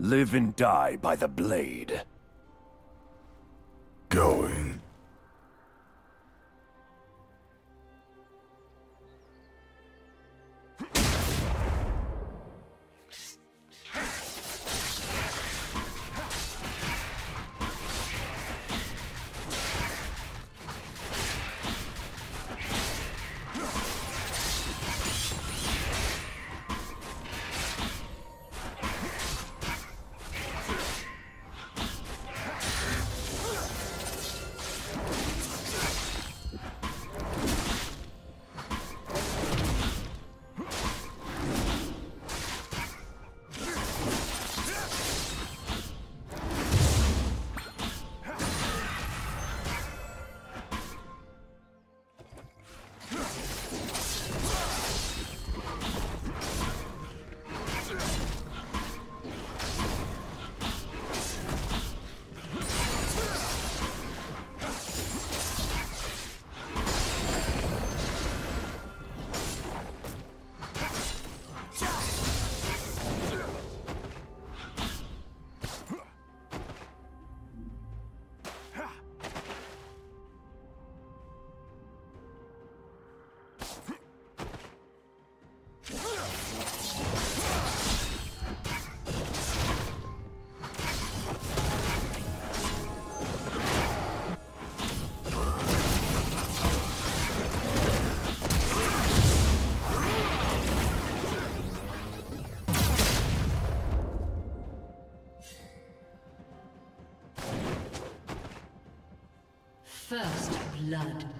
Live and die by the blade. Going. Blood.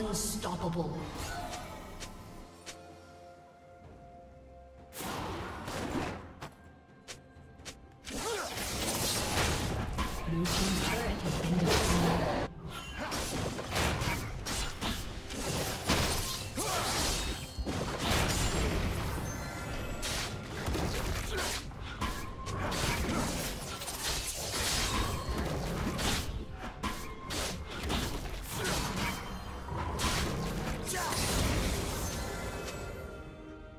Unstoppable.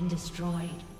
Been destroyed.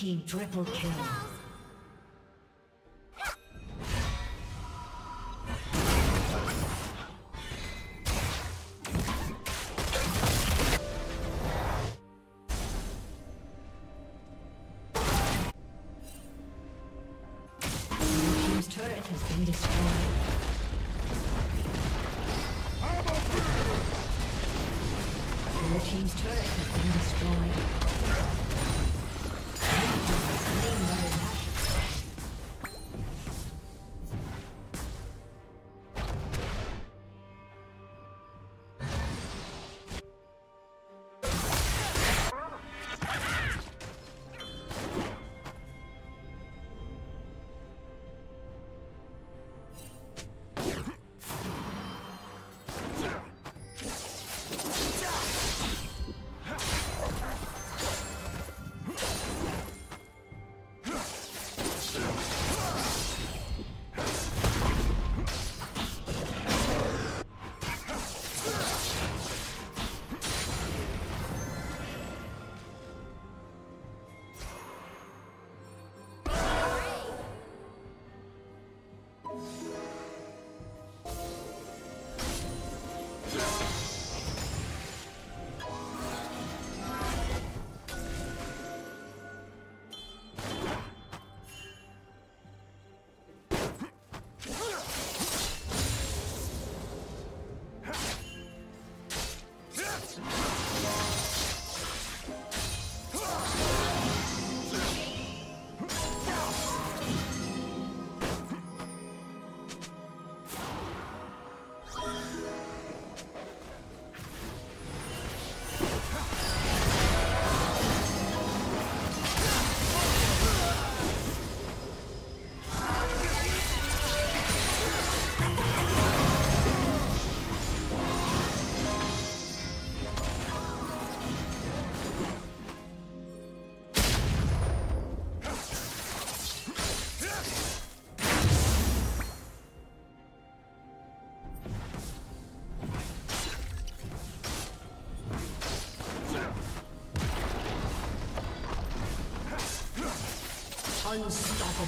Team triple kill.